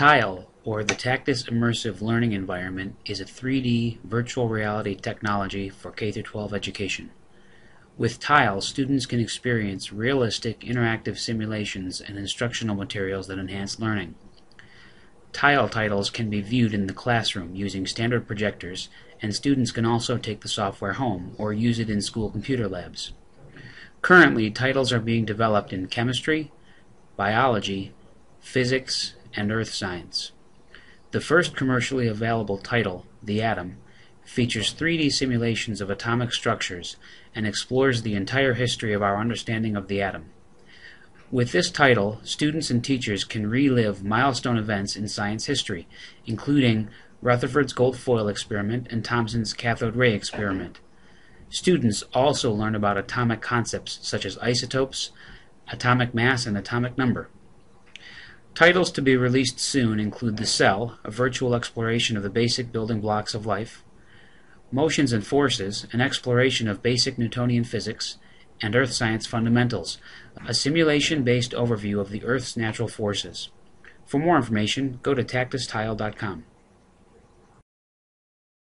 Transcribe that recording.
TILE, or the Tactus Immersive Learning Environment, is a 3D virtual reality technology for K-12 education. With TILE, students can experience realistic interactive simulations and instructional materials that enhance learning. Tile titles can be viewed in the classroom using standard projectors, and students can also take the software home or use it in school computer labs. Currently, titles are being developed in chemistry, biology, physics, and earth science. The first commercially available title, The Atom, features 3D simulations of atomic structures and explores the entire history of our understanding of the atom. With this title, students and teachers can relive milestone events in science history, including Rutherford's gold foil experiment and Thomson's cathode ray experiment. Students also learn about atomic concepts such as isotopes, atomic mass, and atomic number. Titles to be released soon include The Cell, a virtual exploration of the basic building blocks of life, Motions and Forces, an exploration of basic Newtonian physics, and Earth Science Fundamentals, a simulation-based overview of the Earth's natural forces. For more information, go to tactustile.com.